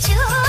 就